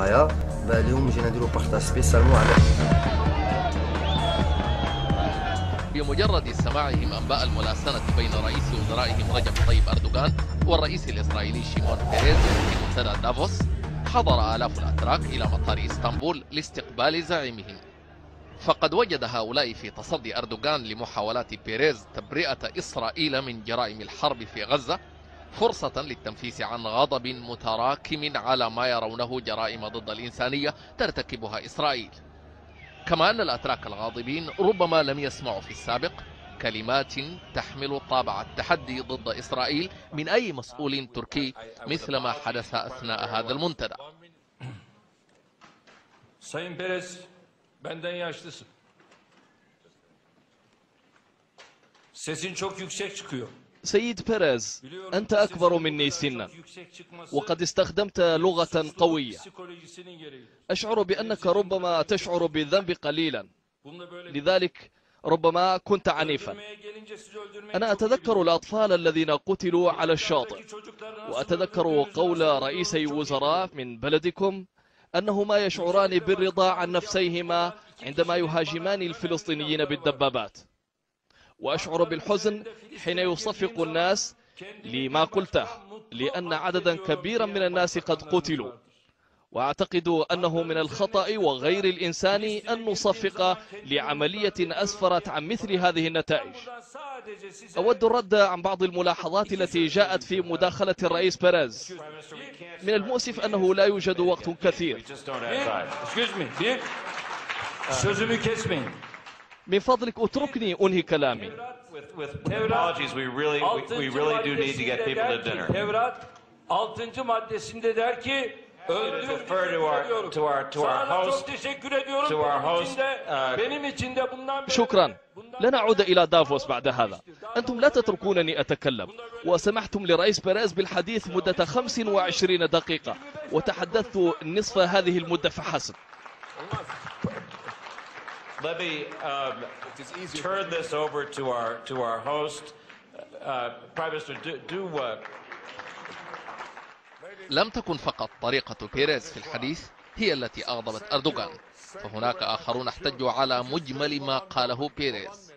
مرحبا اليوم جينا نديرو partage spécialement على بمجرد سماعهم أنباء الملاسنة بين رئيس وزرائهم رجب طيب أردوغان والرئيس الإسرائيلي شيمون بيريز في منتدى دافوس حضر آلاف الأتراك إلى مطار إسطنبول لاستقبال زعيمهم. فقد وجد هؤلاء في تصدي أردوغان لمحاولات بيريز تبرئة إسرائيل من جرائم الحرب في غزة فرصة للتنفيس عن غضب متراكم على ما يرونه جرائم ضد الإنسانية ترتكبها إسرائيل كما أن الأتراك الغاضبين ربما لم يسمعوا في السابق كلمات تحمل طابع التحدي ضد إسرائيل من أي مسؤول تركي مثل ما حدث أثناء هذا المنتدى Sayın benden yaşlısın. Sesin çok yüksek çıkıyor. سيد بيريز أنت أكبر مني سنا. وقد استخدمت لغة قوية. أشعر بأنك ربما تشعر بالذنب قليلا. لذلك ربما كنت عنيفا. أنا أتذكر. الأطفال الذين قتلوا على الشاطئ. وأتذكر قول رئيسي وزراء. من بلدكم أنهما يشعران بالرضا عن نفسيهما عندما يهاجمان الفلسطينيين بالدبابات. وأشعر بالحزن حين يصفق الناس لما قلته لأن عددا كبيرا من الناس قد قتلوا. وأعتقد أنه من الخطأ وغير الإنساني أن نصفق لعملية أسفرت عن مثل هذه النتائج. أود الرد عن بعض الملاحظات التي جاءت في مداخلة الرئيس بيريز. من المؤسف أنه لا يوجد وقت كثير. من فضلك اتركني أنهي كلامي With, apologies, we really, we, we really do need to get people to dinner. Tevrat 6. maddesinde der ki to our- to our- to our host- to our host, uh, شكرا لن أعود إلى دافوس بعد هذا أنتم لا تتركونني أتكلم وسمحتم لرئيس بيريز بالحديث مدة 25 دقيقة وتحدثت نصف هذه المدة فحسب Let me um, turn this over to our, to our host. Uh, Prime Minister, do, do uh, لم تكن فقط طريقة بيريز في الحديث هي التي أغضبت أردوغان فهناك آخرون احتجوا على مجمل ما قاله بيريز